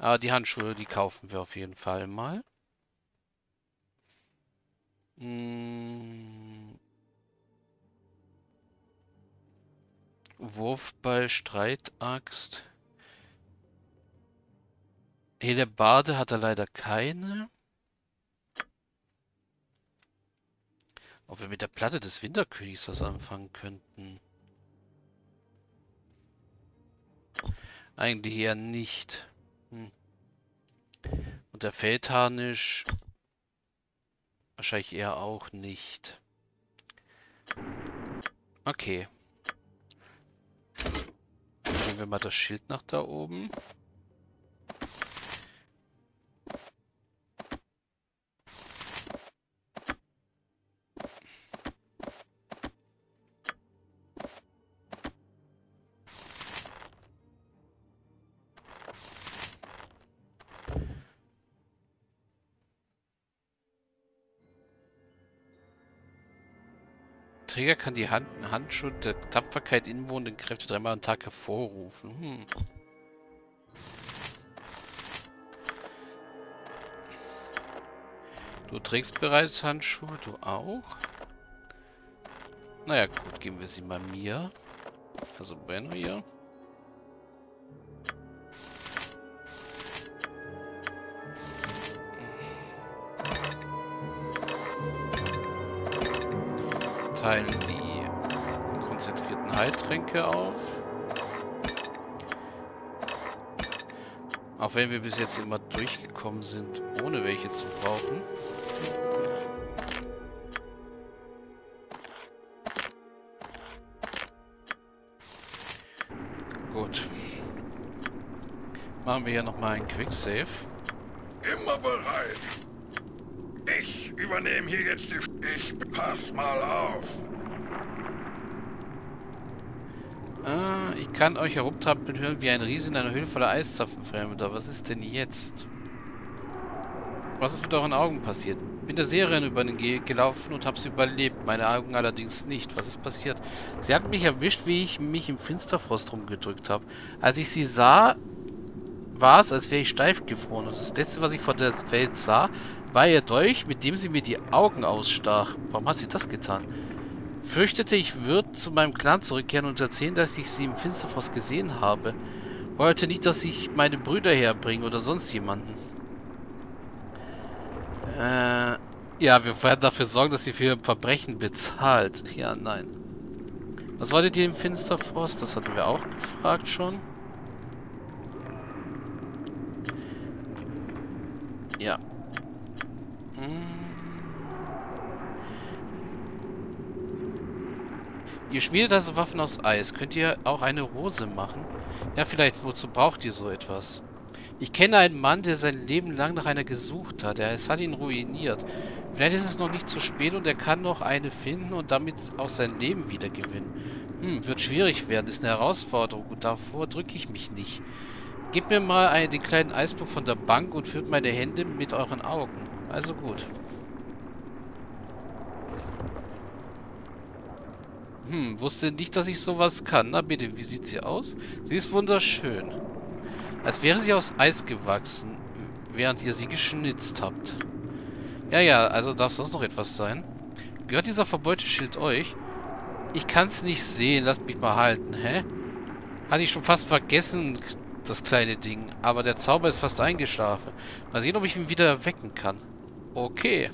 Aber die Handschuhe, die kaufen wir auf jeden Fall mal. Hm. Wurfball, Streitaxt. Bade hat er leider keine. Ob wir mit der Platte des Winterkönigs was anfangen könnten. Eigentlich eher nicht. Hm. Und der Feldharnisch wahrscheinlich eher auch nicht. Okay. Nehmen wir mal das Schild nach da oben. Träger kann die Hand Handschuhe der Tapferkeit inwohnenden Kräfte dreimal am Tag hervorrufen. Hm. Du trägst bereits Handschuhe, du auch? Naja, gut, geben wir sie mal mir. Also Benno hier. Teilen die konzentrierten Heiltränke auf. Auch wenn wir bis jetzt immer durchgekommen sind, ohne welche zu brauchen. Gut. Machen wir hier nochmal einen Quicksave. Immer bereit. Ich übernehme hier jetzt die... Ich pass mal auf. Ah, ich kann euch herumtrampeln hören wie ein Riese in einer Höhle voller Eiszapfenfremder. Was ist denn jetzt? Was ist mit euren Augen passiert? Bin der Seherin über den Ge gelaufen und habe sie überlebt. Meine Augen allerdings nicht. Was ist passiert? Sie hat mich erwischt, wie ich mich im Finsterfrost rumgedrückt habe. Als ich sie sah, war es, als wäre ich steif gefroren. Und das letzte, was ich von der Welt sah, war ihr Dolch, mit dem sie mir die Augen ausstach. Warum hat sie das getan? Fürchtete, ich würde zu meinem Clan zurückkehren und erzählen, dass ich sie im Finsterfrost gesehen habe. Wollte nicht, dass ich meine Brüder herbringe oder sonst jemanden. Äh, ja, wir werden dafür sorgen, dass sie für ihr Verbrechen bezahlt. Ja, nein. Was wolltet ihr im Finsterfrost? Das hatten wir auch gefragt schon. Ja. Ihr schmiedet also Waffen aus Eis. Könnt ihr auch eine Rose machen? Ja, vielleicht. Wozu braucht ihr so etwas? Ich kenne einen Mann, der sein Leben lang nach einer gesucht hat. Er, es hat ihn ruiniert. Vielleicht ist es noch nicht zu spät und er kann noch eine finden und damit auch sein Leben wiedergewinnen. Hm, wird schwierig werden. Ist eine Herausforderung und davor drücke ich mich nicht. Gebt mir mal einen, den kleinen Eisblock von der Bank und führt meine Hände mit euren Augen. Also gut. Hm, wusste nicht, dass ich sowas kann. Na bitte, wie sieht sie aus? Sie ist wunderschön. Als wäre sie aus Eis gewachsen, während ihr sie geschnitzt habt. Ja, ja, also darf sonst noch etwas sein. Gehört dieser verbeute Schild euch? Ich kann es nicht sehen. Lasst mich mal halten, hä? Hatte ich schon fast vergessen, das kleine Ding. Aber der Zauber ist fast eingeschlafen. Mal sehen, ob ich ihn wieder wecken kann. Okay.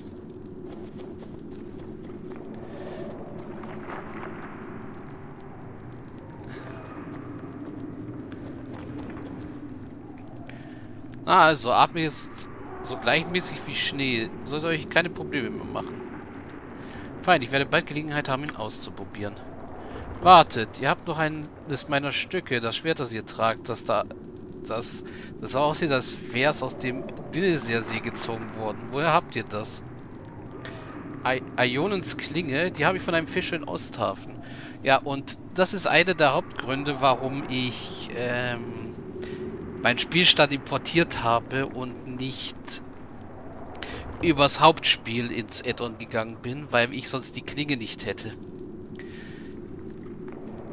Ah, also Atmen ist so gleichmäßig wie Schnee. Sollte euch keine Probleme mehr machen. Fein, ich werde bald Gelegenheit haben, ihn auszuprobieren. Wartet, ihr habt noch eines meiner Stücke, das Schwert, das ihr tragt, das da... Das, das aussieht, als wäre es aus dem Dinneseersee gezogen worden. Woher habt ihr das? Ionens Klinge, die habe ich von einem Fischer in Osthafen. Ja, und das ist einer der Hauptgründe, warum ich, ähm meinen Spielstand importiert habe und nicht übers Hauptspiel ins Add-on gegangen bin, weil ich sonst die Klinge nicht hätte.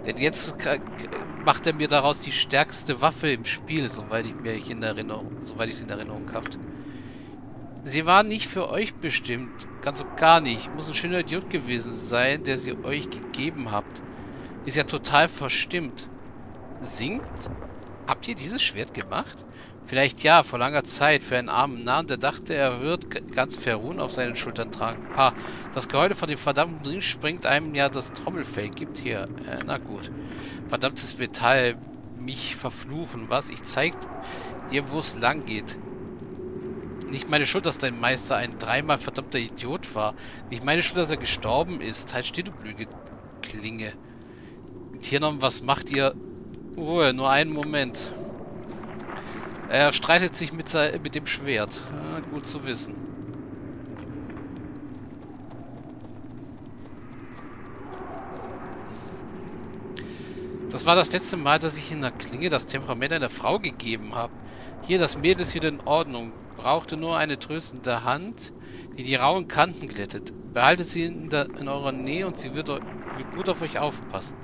Denn jetzt macht er mir daraus die stärkste Waffe im Spiel, soweit ich mich in Erinnerung, soweit ich es in Erinnerung habe. Sie war nicht für euch bestimmt. Ganz und gar nicht. Muss ein schöner Idiot gewesen sein, der sie euch gegeben habt. Ist ja total verstimmt. Singt? Habt ihr dieses Schwert gemacht? Vielleicht ja, vor langer Zeit, für einen armen Narren, der dachte, er wird ganz Ferun auf seinen Schultern tragen. Pa, das Gehäuse von dem verdammten Ring springt einem ja das Trommelfell. Gibt hier. Äh, na gut. Verdammtes Metall. Mich verfluchen, was? Ich zeig dir, wo es lang geht. Nicht meine Schuld, dass dein Meister ein dreimal verdammter Idiot war. Nicht meine Schuld, dass er gestorben ist. Halt still, du blöde Klinge. Tiernom, was macht ihr? Ruhe, nur einen Moment. Er streitet sich mit, mit dem Schwert. Ja, gut zu wissen. Das war das letzte Mal, dass ich in der Klinge das Temperament einer Frau gegeben habe. Hier, das Mädel ist wieder in Ordnung. Brauchte nur eine tröstende Hand, die die rauen Kanten glättet. Behaltet sie in, der, in eurer Nähe und sie wird, wird gut auf euch aufpassen.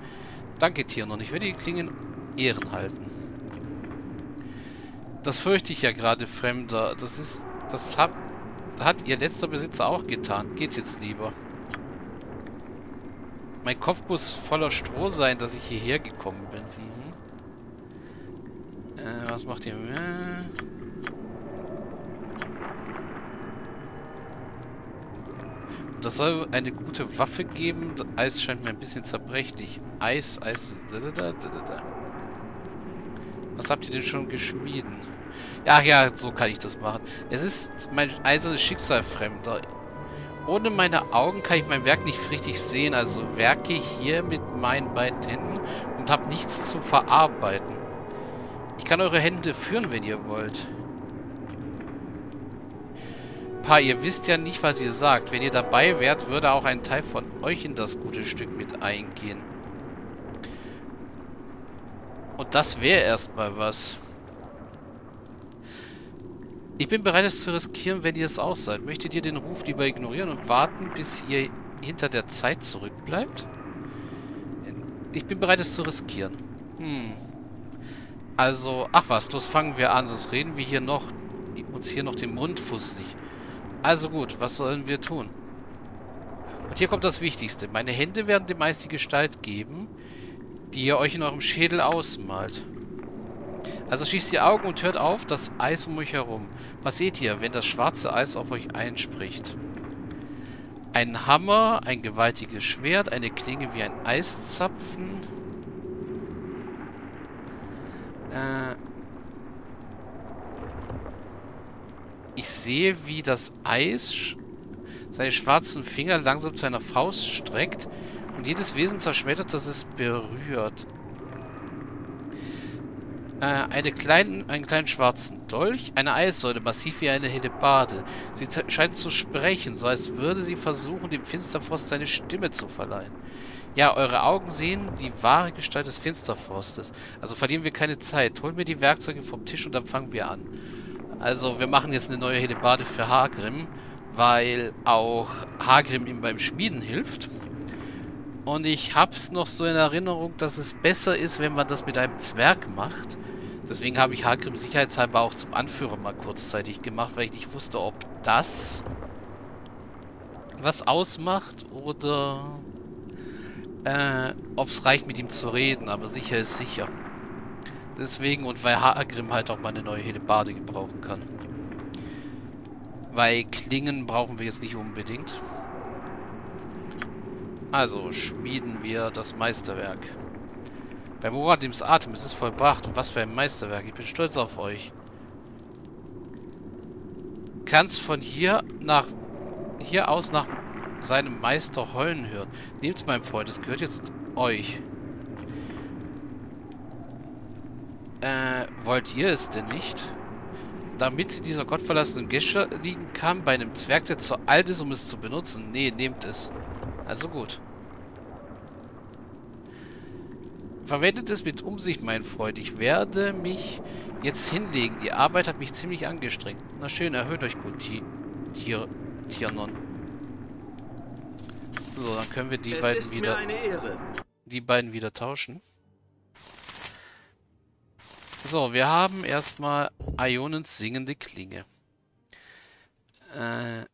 Danke, Tiernon. Ich werde die Klingen Ehren halten. Das fürchte ich ja gerade, Fremder. Das ist... Das hat, hat ihr letzter Besitzer auch getan. Geht jetzt lieber. Mein Kopf muss voller Stroh sein, dass ich hierher gekommen bin. Mhm. Äh, was macht ihr? Äh. Das soll eine gute Waffe geben. Eis scheint mir ein bisschen zerbrechlich. Eis, Eis... Da, da, da, was habt ihr denn schon geschmieden? Ach ja, so kann ich das machen. Es ist mein eisernes Schicksal, Fremder. Ohne meine Augen kann ich mein Werk nicht richtig sehen, also werke ich hier mit meinen beiden Händen und habe nichts zu verarbeiten. Ich kann eure Hände führen, wenn ihr wollt. Pa, ihr wisst ja nicht, was ihr sagt. Wenn ihr dabei wärt, würde auch ein Teil von euch in das gute Stück mit eingehen. Und das wäre erstmal was. Ich bin bereit, es zu riskieren, wenn ihr es auch seid. Möchtet ihr den Ruf lieber ignorieren und warten, bis ihr hinter der Zeit zurückbleibt? Ich bin bereit, es zu riskieren. Hm. Also, ach was, los fangen wir an, sonst reden wir hier noch, uns hier noch den Mund fusselig. Also gut, was sollen wir tun? Und hier kommt das Wichtigste. Meine Hände werden dem meist die Gestalt geben, die ihr euch in eurem Schädel ausmalt. Also schließt die Augen und hört auf das Eis um euch herum. Was seht ihr, wenn das schwarze Eis auf euch einspricht? Ein Hammer, ein gewaltiges Schwert, eine Klinge wie ein Eiszapfen. Äh ich sehe, wie das Eis seine schwarzen Finger langsam zu einer Faust streckt und jedes Wesen zerschmettert, das es berührt. Äh, eine kleinen, einen kleinen schwarzen Dolch, eine Eissäule, massiv wie eine Hellebarde. Sie scheint zu sprechen, so als würde sie versuchen, dem Finsterfrost seine Stimme zu verleihen. Ja, eure Augen sehen die wahre Gestalt des Finsterfrostes. Also verlieren wir keine Zeit. Holt mir die Werkzeuge vom Tisch und dann fangen wir an. Also wir machen jetzt eine neue Hellebarde für Hagrim, weil auch Hagrim ihm beim Schmieden hilft. Und ich hab's noch so in Erinnerung, dass es besser ist, wenn man das mit einem Zwerg macht. Deswegen habe ich Hagrim sicherheitshalber auch zum Anführer mal kurzzeitig gemacht, weil ich nicht wusste, ob das was ausmacht oder äh, ob es reicht, mit ihm zu reden. Aber sicher ist sicher. Deswegen und weil Hagrim halt auch mal eine neue Hellebarde gebrauchen kann. Weil Klingen brauchen wir jetzt nicht unbedingt. Also schmieden wir das Meisterwerk. Bei Moradims Atem ist es vollbracht. Und was für ein Meisterwerk. Ich bin stolz auf euch. Kannst von hier nach hier aus nach seinem Meister heulen hören. Nehmt's, mein Freund, es gehört jetzt euch. Äh, wollt ihr es denn nicht? Damit sie dieser gottverlassenen Gescher liegen kann, bei einem Zwerg, der zu alt ist, um es zu benutzen. Nee, nehmt es. Also gut. Verwendet es mit Umsicht, mein Freund. Ich werde mich jetzt hinlegen. Die Arbeit hat mich ziemlich angestrengt. Na schön, erhöht euch gut, Tier, Tiernon. So, dann können wir die es beiden wieder die beiden wieder tauschen. So, wir haben erstmal Ionens singende Klinge. Äh,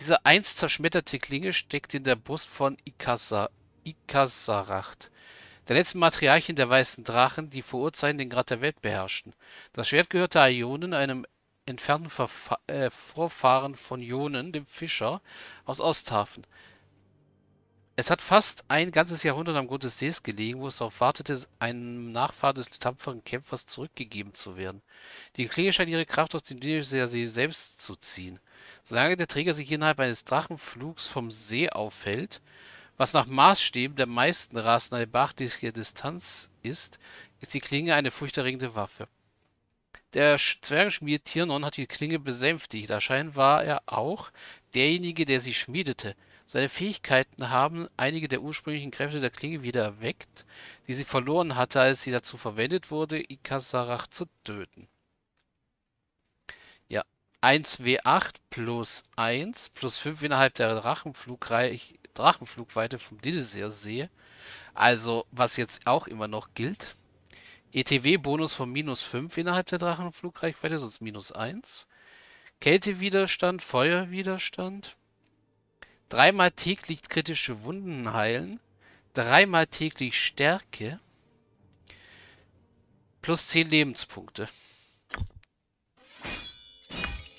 Diese einst zerschmetterte Klinge steckt in der Brust von Ikasa, Ikasaracht, der letzten Matriarchin der Weißen Drachen, die vor Urzeiten den Grad der Welt beherrschten. Das Schwert gehörte Ionen, einem entfernten Verfa äh, Vorfahren von Ionen, dem Fischer, aus Osthafen. Es hat fast ein ganzes Jahrhundert am Grund des Sees gelegen, wo es darauf wartete, einem Nachfahren des tapferen Kämpfers zurückgegeben zu werden. Die Klinge scheint ihre Kraft aus dem See selbst zu ziehen. Solange der Träger sich innerhalb eines Drachenflugs vom See aufhält, was nach Maßstäben der meisten Rassen eine beachtliche Distanz ist, ist die Klinge eine furchterregende Waffe. Der Zwergenschmied Tirnon hat die Klinge besänftigt. Anscheinend war er auch derjenige, der sie schmiedete. Seine Fähigkeiten haben einige der ursprünglichen Kräfte der Klinge wieder erweckt, die sie verloren hatte, als sie dazu verwendet wurde, Ikasarach zu töten. 1W8 plus 1 plus 5 innerhalb der Drachenflugweite vom Dillseer Also, was jetzt auch immer noch gilt. ETW-Bonus von minus 5 innerhalb der Drachenflugreichweite, sonst minus 1. Kältewiderstand, Feuerwiderstand. Dreimal täglich kritische Wunden heilen. Dreimal täglich Stärke. Plus 10 Lebenspunkte.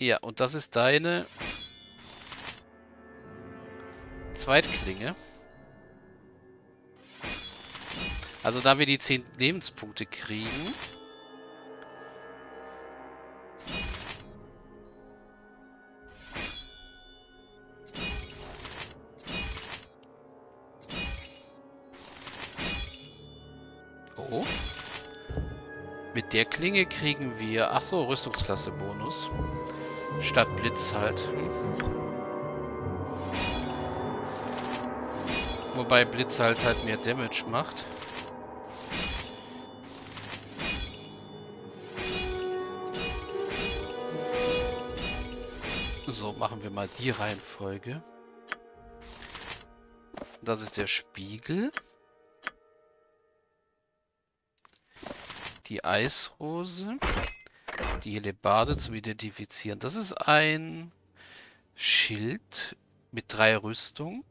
Ja, und das ist deine Zweitklinge. Also da wir die 10 Lebenspunkte kriegen... Oh. Mit der Klinge kriegen wir... Achso, Rüstungsklasse-Bonus. Statt Blitz halt. Wobei Blitz halt halt mehr Damage macht. So, machen wir mal die Reihenfolge. Das ist der Spiegel. Die Eisrose die Hellebarde zum Identifizieren. Das ist ein Schild mit drei Rüstung.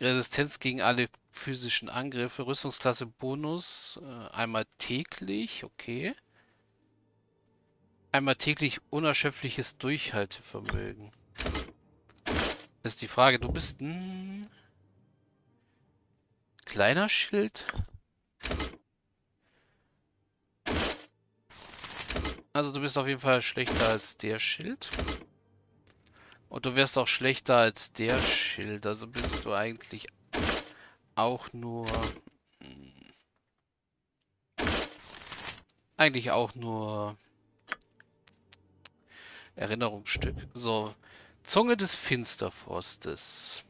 Resistenz gegen alle physischen Angriffe. Rüstungsklasse Bonus. Äh, einmal täglich, okay. Einmal täglich unerschöpfliches Durchhaltevermögen. Das ist die Frage, du bist ein kleiner Schild? Also du bist auf jeden Fall schlechter als der Schild. Und du wirst auch schlechter als der Schild. Also bist du eigentlich auch nur... Hm, eigentlich auch nur... Erinnerungsstück. So. Zunge des Finsterforstes.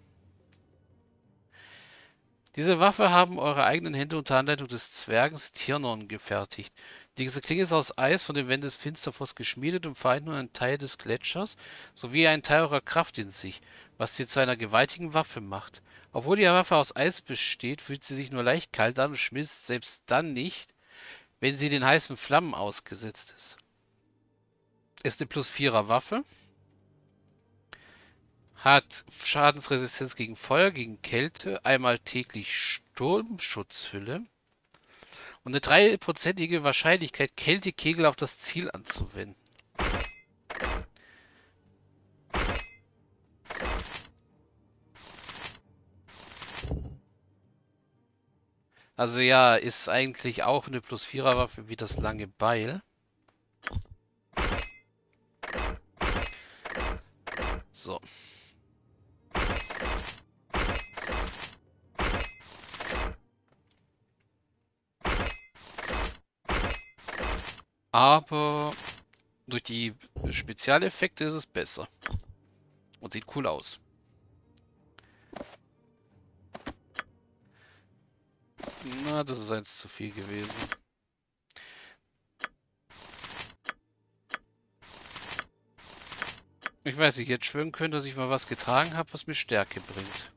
Diese Waffe haben eure eigenen Hände unter Anleitung des Zwergens Tirnon gefertigt. Diese Klinge ist aus Eis von den Wänden des Finsterfoss geschmiedet und vereint nur einen Teil des Gletschers sowie einen Teil eurer Kraft in sich, was sie zu einer gewaltigen Waffe macht. Obwohl die Waffe aus Eis besteht, fühlt sie sich nur leicht kalt an und schmilzt selbst dann nicht, wenn sie den heißen Flammen ausgesetzt ist. Ist eine plus 4er Waffe. Hat Schadensresistenz gegen Feuer, gegen Kälte, einmal täglich Sturmschutzhülle und eine dreiprozentige Wahrscheinlichkeit, Kältekegel auf das Ziel anzuwenden. Also ja, ist eigentlich auch eine plus 4er Waffe wie das lange Beil. So. Aber durch die Spezialeffekte ist es besser. Und sieht cool aus. Na, das ist eins zu viel gewesen. Ich weiß, ich hätte schwören können, dass ich mal was getragen habe, was mir Stärke bringt.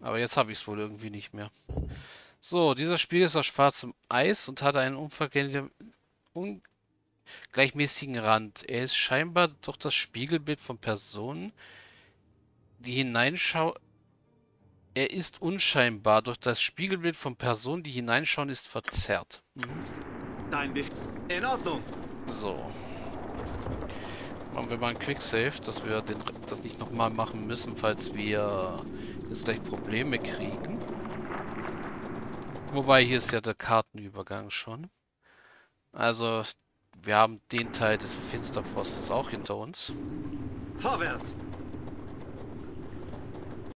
Aber jetzt habe ich es wohl irgendwie nicht mehr. So, dieser Spiel ist aus schwarzem Eis und hat einen ungleichmäßigen Rand. Er ist scheinbar durch das Spiegelbild von Personen, die hineinschauen. Er ist unscheinbar. Durch das Spiegelbild von Personen, die hineinschauen, ist verzerrt. Mhm. Dein Bef In Ordnung. So. Machen wir mal ein Quicksave, dass wir den, das nicht nochmal machen müssen, falls wir jetzt gleich Probleme kriegen. Wobei, hier ist ja der Kartenübergang schon. Also, wir haben den Teil des Finsterfrostes auch hinter uns. Vorwärts!